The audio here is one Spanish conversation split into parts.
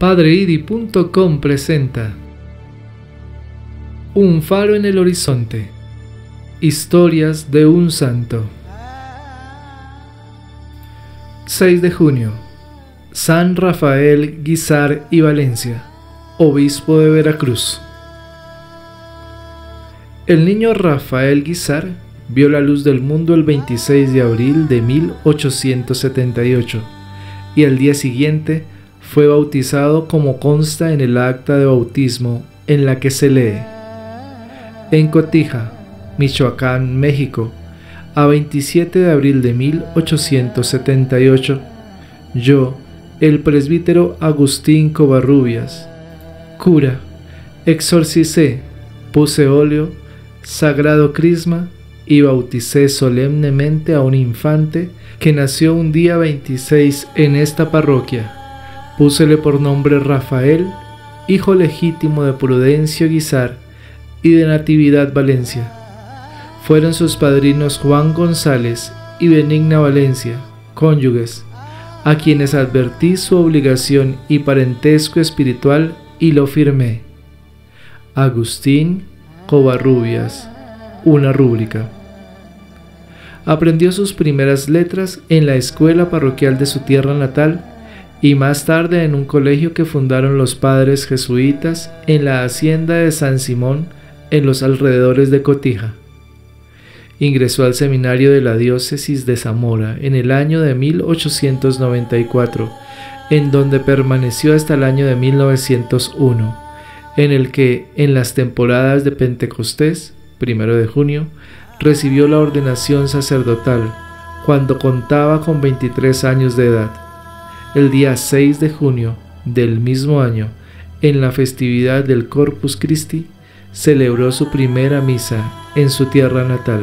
PadreIdi.com presenta Un faro en el horizonte. Historias de un santo. 6 de junio. San Rafael Guizar y Valencia, obispo de Veracruz. El niño Rafael Guizar vio la luz del mundo el 26 de abril de 1878 y al día siguiente fue bautizado como consta en el acta de bautismo en la que se lee. En Cotija, Michoacán, México, a 27 de abril de 1878, yo, el presbítero Agustín Covarrubias, cura, exorcicé, puse óleo, sagrado crisma y bauticé solemnemente a un infante que nació un día 26 en esta parroquia. Púsele por nombre Rafael, hijo legítimo de Prudencio Guizar y de Natividad Valencia. Fueron sus padrinos Juan González y Benigna Valencia, cónyuges, a quienes advertí su obligación y parentesco espiritual y lo firmé. Agustín Covarrubias, una rúbrica. Aprendió sus primeras letras en la escuela parroquial de su tierra natal y más tarde en un colegio que fundaron los padres jesuitas en la hacienda de San Simón en los alrededores de Cotija. Ingresó al seminario de la diócesis de Zamora en el año de 1894, en donde permaneció hasta el año de 1901, en el que, en las temporadas de Pentecostés, primero de junio, recibió la ordenación sacerdotal cuando contaba con 23 años de edad. El día 6 de junio del mismo año, en la festividad del Corpus Christi, celebró su primera misa en su tierra natal.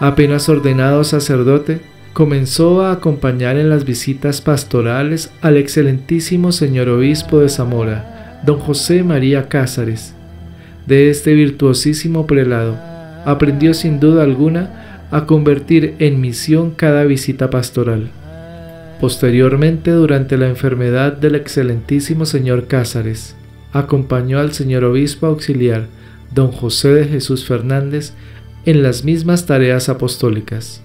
Apenas ordenado sacerdote, comenzó a acompañar en las visitas pastorales al excelentísimo señor obispo de Zamora, don José María Cázares. De este virtuosísimo prelado, aprendió sin duda alguna a convertir en misión cada visita pastoral. Posteriormente, durante la enfermedad del excelentísimo señor Cázares, acompañó al señor obispo auxiliar, don José de Jesús Fernández, en las mismas tareas apostólicas.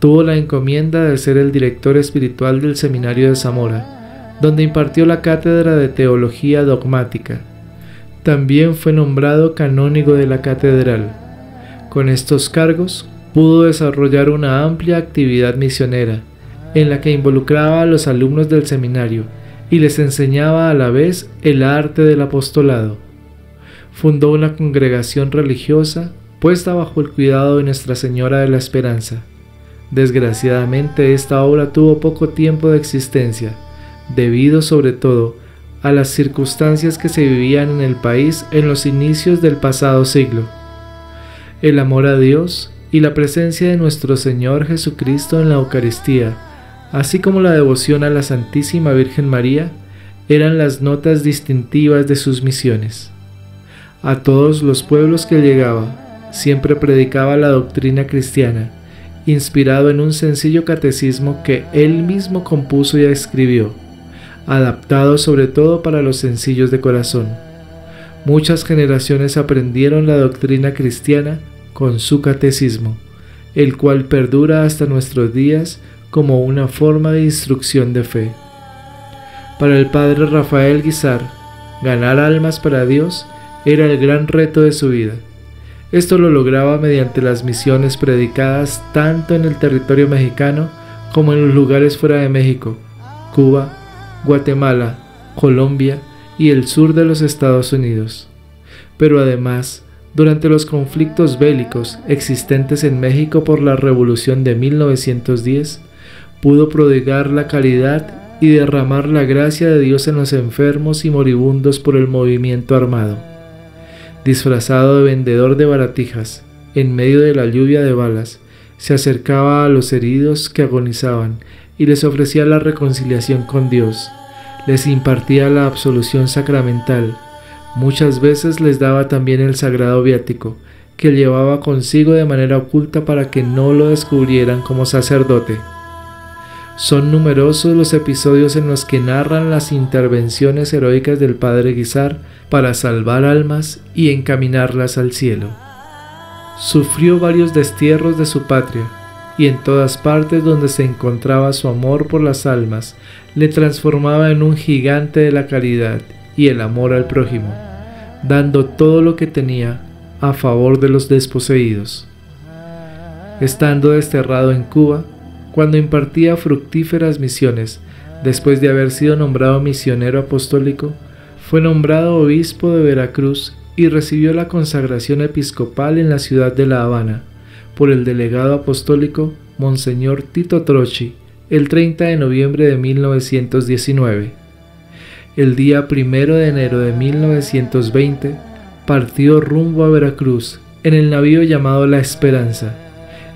Tuvo la encomienda de ser el director espiritual del Seminario de Zamora, donde impartió la cátedra de Teología Dogmática, también fue nombrado canónigo de la catedral. Con estos cargos pudo desarrollar una amplia actividad misionera, en la que involucraba a los alumnos del seminario y les enseñaba a la vez el arte del apostolado. Fundó una congregación religiosa puesta bajo el cuidado de Nuestra Señora de la Esperanza. Desgraciadamente esta obra tuvo poco tiempo de existencia, debido sobre todo a las circunstancias que se vivían en el país en los inicios del pasado siglo. El amor a Dios y la presencia de nuestro Señor Jesucristo en la Eucaristía, así como la devoción a la Santísima Virgen María, eran las notas distintivas de sus misiones. A todos los pueblos que llegaba, siempre predicaba la doctrina cristiana, inspirado en un sencillo catecismo que él mismo compuso y escribió adaptado sobre todo para los sencillos de corazón. Muchas generaciones aprendieron la doctrina cristiana con su catecismo, el cual perdura hasta nuestros días como una forma de instrucción de fe. Para el padre Rafael Guizar, ganar almas para Dios era el gran reto de su vida. Esto lo lograba mediante las misiones predicadas tanto en el territorio mexicano como en los lugares fuera de México, Cuba, Guatemala, Colombia y el sur de los Estados Unidos. Pero además, durante los conflictos bélicos existentes en México por la Revolución de 1910, pudo prodigar la caridad y derramar la gracia de Dios en los enfermos y moribundos por el movimiento armado. Disfrazado de vendedor de baratijas, en medio de la lluvia de balas, se acercaba a los heridos que agonizaban y les ofrecía la reconciliación con Dios, les impartía la absolución sacramental, muchas veces les daba también el sagrado viático, que llevaba consigo de manera oculta para que no lo descubrieran como sacerdote. Son numerosos los episodios en los que narran las intervenciones heroicas del padre Guizar para salvar almas y encaminarlas al cielo. Sufrió varios destierros de su patria, y en todas partes donde se encontraba su amor por las almas, le transformaba en un gigante de la caridad y el amor al prójimo, dando todo lo que tenía a favor de los desposeídos. Estando desterrado en Cuba, cuando impartía fructíferas misiones, después de haber sido nombrado misionero apostólico, fue nombrado obispo de Veracruz y recibió la consagración episcopal en la ciudad de La Habana por el delegado apostólico Monseñor Tito Trochi el 30 de noviembre de 1919. El día primero de enero de 1920 partió rumbo a Veracruz en el navío llamado La Esperanza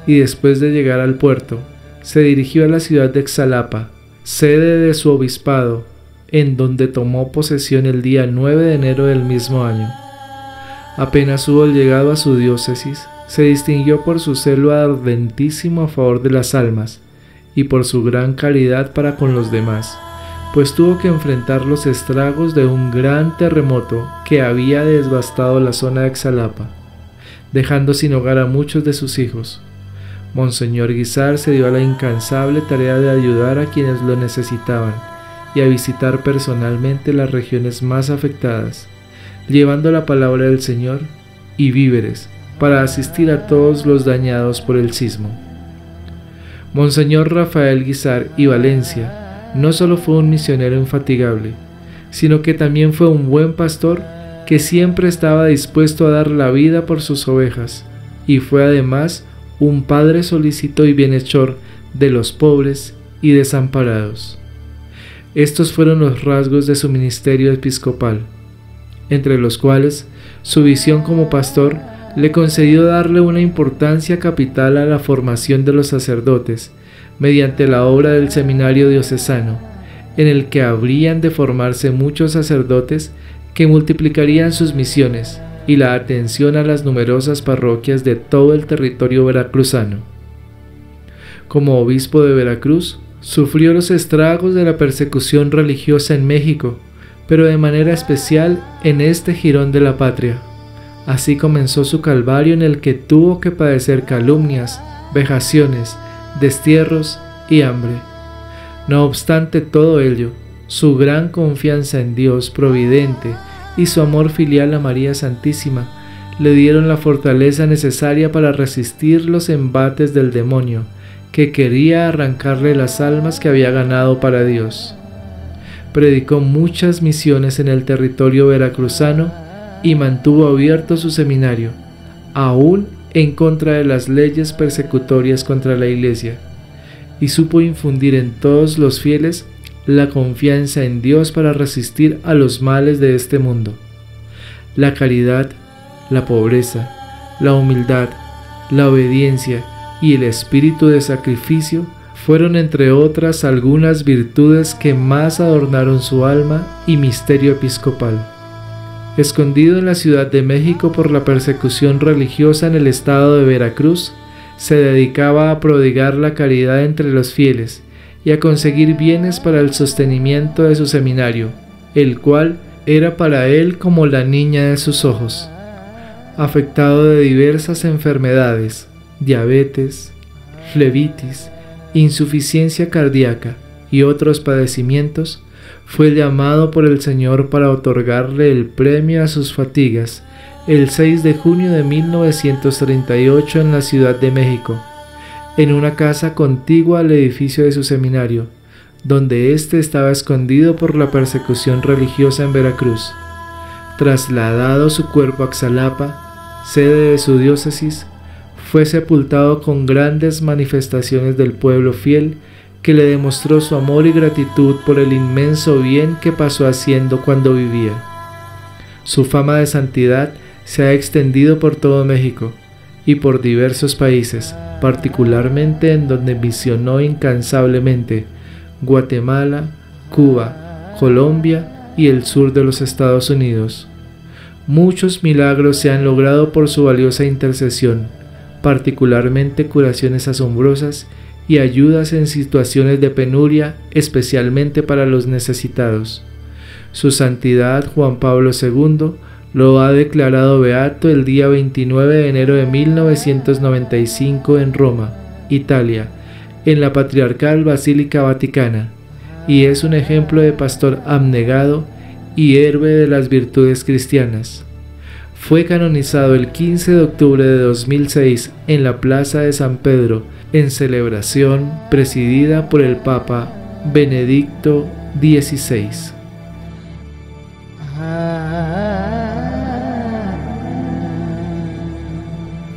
y después de llegar al puerto se dirigió a la ciudad de Xalapa, sede de su obispado, en donde tomó posesión el día 9 de enero del mismo año. Apenas hubo llegado a su diócesis, se distinguió por su celo ardentísimo a favor de las almas y por su gran caridad para con los demás, pues tuvo que enfrentar los estragos de un gran terremoto que había devastado la zona de Xalapa, dejando sin hogar a muchos de sus hijos. Monseñor Guizar se dio a la incansable tarea de ayudar a quienes lo necesitaban y a visitar personalmente las regiones más afectadas, llevando la palabra del Señor y víveres para asistir a todos los dañados por el sismo. Monseñor Rafael Guizar y Valencia no solo fue un misionero infatigable, sino que también fue un buen pastor que siempre estaba dispuesto a dar la vida por sus ovejas, y fue además un padre solícito y bienhechor de los pobres y desamparados. Estos fueron los rasgos de su ministerio episcopal, entre los cuales su visión como pastor le concedió darle una importancia capital a la formación de los sacerdotes mediante la obra del seminario diocesano, en el que habrían de formarse muchos sacerdotes que multiplicarían sus misiones y la atención a las numerosas parroquias de todo el territorio veracruzano. Como obispo de Veracruz, sufrió los estragos de la persecución religiosa en México, pero de manera especial en este jirón de la patria. Así comenzó su calvario en el que tuvo que padecer calumnias, vejaciones, destierros y hambre. No obstante todo ello, su gran confianza en Dios providente y su amor filial a María Santísima le dieron la fortaleza necesaria para resistir los embates del demonio, que quería arrancarle las almas que había ganado para Dios. Predicó muchas misiones en el territorio veracruzano y mantuvo abierto su seminario, aún en contra de las leyes persecutorias contra la Iglesia, y supo infundir en todos los fieles la confianza en Dios para resistir a los males de este mundo. La caridad, la pobreza, la humildad, la obediencia y el espíritu de sacrificio fueron entre otras algunas virtudes que más adornaron su alma y misterio episcopal. Escondido en la Ciudad de México por la persecución religiosa en el estado de Veracruz, se dedicaba a prodigar la caridad entre los fieles y a conseguir bienes para el sostenimiento de su seminario, el cual era para él como la niña de sus ojos. Afectado de diversas enfermedades, diabetes, flebitis, insuficiencia cardíaca y otros padecimientos, fue llamado por el Señor para otorgarle el premio a sus fatigas el 6 de junio de 1938 en la Ciudad de México en una casa contigua al edificio de su seminario, donde éste estaba escondido por la persecución religiosa en Veracruz. Trasladado su cuerpo a Xalapa, sede de su diócesis, fue sepultado con grandes manifestaciones del pueblo fiel que le demostró su amor y gratitud por el inmenso bien que pasó haciendo cuando vivía. Su fama de santidad se ha extendido por todo México y por diversos países, particularmente en donde visionó incansablemente Guatemala, Cuba, Colombia y el sur de los Estados Unidos. Muchos milagros se han logrado por su valiosa intercesión, particularmente curaciones asombrosas y ayudas en situaciones de penuria, especialmente para los necesitados. Su Santidad Juan Pablo II lo ha declarado beato el día 29 de enero de 1995 en Roma, Italia, en la Patriarcal Basílica Vaticana, y es un ejemplo de pastor abnegado y héroe de las virtudes cristianas. Fue canonizado el 15 de octubre de 2006 en la Plaza de San Pedro, en celebración presidida por el Papa Benedicto XVI.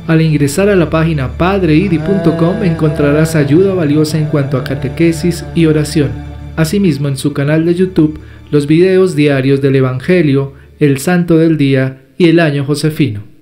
Al ingresar a la página padreidi.com encontrarás ayuda valiosa en cuanto a catequesis y oración. Asimismo, en su canal de YouTube, los videos diarios del Evangelio, el Santo del Día y el Año Josefino.